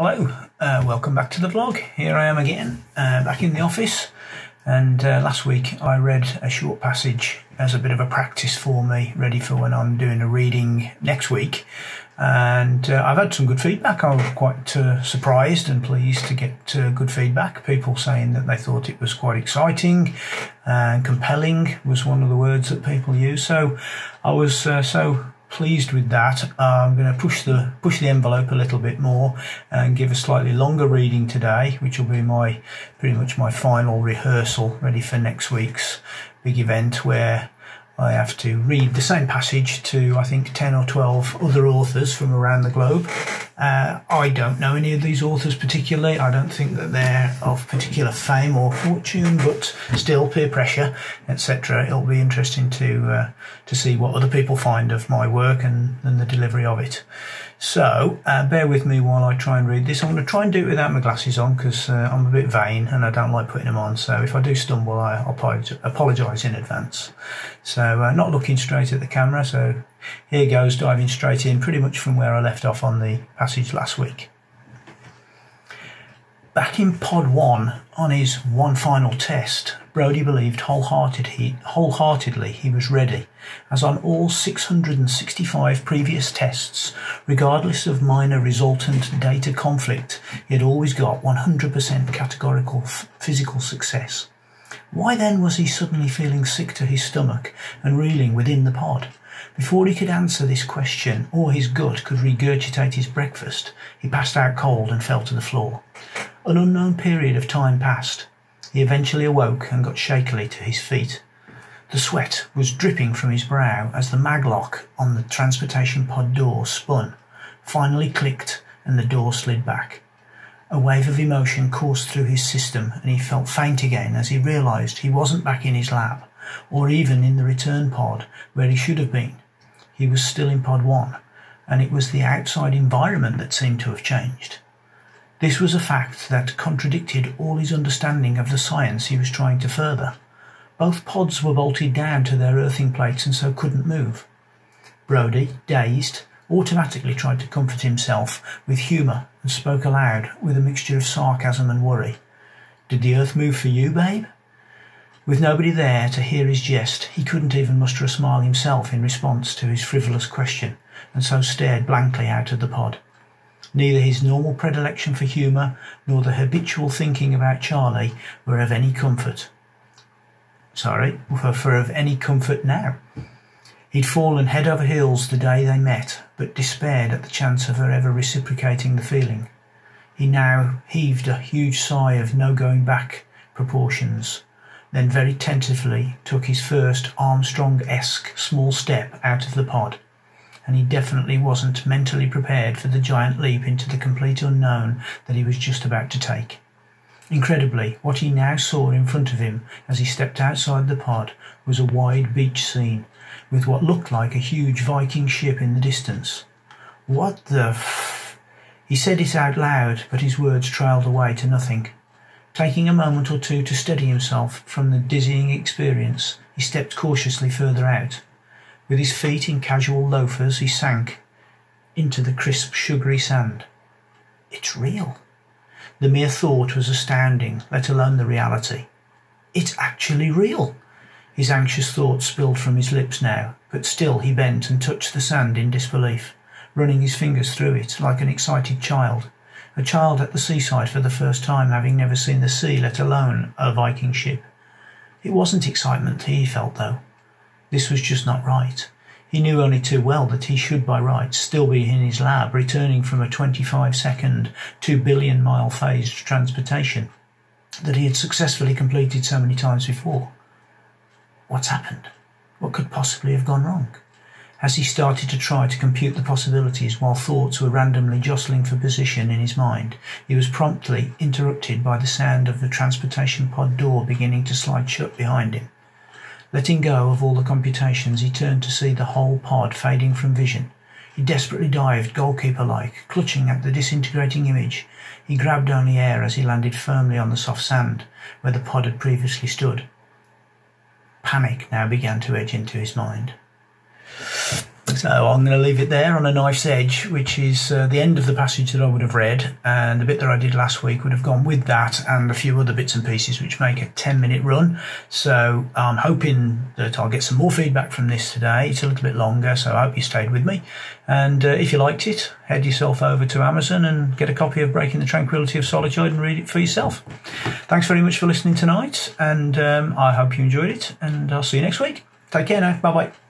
Hello, uh, welcome back to the vlog. Here I am again, uh, back in the office. And uh, last week I read a short passage as a bit of a practice for me, ready for when I'm doing a reading next week. And uh, I've had some good feedback. I was quite uh, surprised and pleased to get uh, good feedback. People saying that they thought it was quite exciting and compelling was one of the words that people use. So I was so pleased with that. Uh, I'm going to push the push the envelope a little bit more and give a slightly longer reading today, which will be my pretty much my final rehearsal ready for next week's big event where I have to read the same passage to, I think, 10 or 12 other authors from around the globe. Uh, I don't know any of these authors particularly. I don't think that they're of particular fame or fortune, but still peer pressure, etc. It'll be interesting to uh, to see what other people find of my work and, and the delivery of it. So uh, bear with me while I try and read this. I'm going to try and do it without my glasses on because uh, I'm a bit vain and I don't like putting them on. So if I do stumble, I, apologise in advance. So uh, not looking straight at the camera. So here goes, diving straight in, pretty much from where I left off on the passage last week. Back in Pod 1, on his one final test, Brodie believed wholeheartedly, wholeheartedly he was ready, as on all 665 previous tests, regardless of minor resultant data conflict, he had always got 100% categorical physical success. Why then was he suddenly feeling sick to his stomach and reeling within the pod? Before he could answer this question or his gut could regurgitate his breakfast, he passed out cold and fell to the floor. An unknown period of time passed. He eventually awoke and got shakily to his feet. The sweat was dripping from his brow as the maglock on the transportation pod door spun, finally clicked, and the door slid back. A wave of emotion coursed through his system, and he felt faint again as he realized he wasn't back in his lab, or even in the return pod where he should have been. He was still in Pod 1, and it was the outside environment that seemed to have changed. This was a fact that contradicted all his understanding of the science he was trying to further. Both pods were bolted down to their earthing plates and so couldn't move. Brodie, dazed, automatically tried to comfort himself with humour and spoke aloud with a mixture of sarcasm and worry. Did the earth move for you, babe? With nobody there to hear his jest, he couldn't even muster a smile himself in response to his frivolous question, and so stared blankly out of the pod. Neither his normal predilection for humour nor the habitual thinking about Charlie were of any comfort. Sorry, for of any comfort now. He'd fallen head over heels the day they met, but despaired at the chance of her ever reciprocating the feeling. He now heaved a huge sigh of no going back proportions then very tentatively took his first Armstrong-esque small step out of the pod, and he definitely wasn't mentally prepared for the giant leap into the complete unknown that he was just about to take. Incredibly, what he now saw in front of him as he stepped outside the pod was a wide beach scene, with what looked like a huge Viking ship in the distance. What the f... He said it out loud, but his words trailed away to nothing. Taking a moment or two to steady himself from the dizzying experience, he stepped cautiously further out. With his feet in casual loafers, he sank into the crisp, sugary sand. It's real. The mere thought was astounding, let alone the reality. It's actually real. His anxious thoughts spilled from his lips now, but still he bent and touched the sand in disbelief, running his fingers through it like an excited child a child at the seaside for the first time, having never seen the sea, let alone a Viking ship. It wasn't excitement he felt, though. This was just not right. He knew only too well that he should by rights still be in his lab, returning from a 25 second, 2 billion mile phased transportation that he had successfully completed so many times before. What's happened? What could possibly have gone wrong? As he started to try to compute the possibilities while thoughts were randomly jostling for position in his mind, he was promptly interrupted by the sound of the transportation pod door beginning to slide shut behind him. Letting go of all the computations, he turned to see the whole pod fading from vision. He desperately dived, goalkeeper-like, clutching at the disintegrating image. He grabbed only air as he landed firmly on the soft sand, where the pod had previously stood. Panic now began to edge into his mind. So I'm going to leave it there on a knife's edge, which is uh, the end of the passage that I would have read, and the bit that I did last week would have gone with that and a few other bits and pieces, which make a 10 minute run. So I'm hoping that I'll get some more feedback from this today. It's a little bit longer, so I hope you stayed with me. And uh, if you liked it, head yourself over to Amazon and get a copy of Breaking the Tranquillity of Solitude and read it for yourself. Thanks very much for listening tonight, and um, I hope you enjoyed it, and I'll see you next week. Take care now. Bye bye.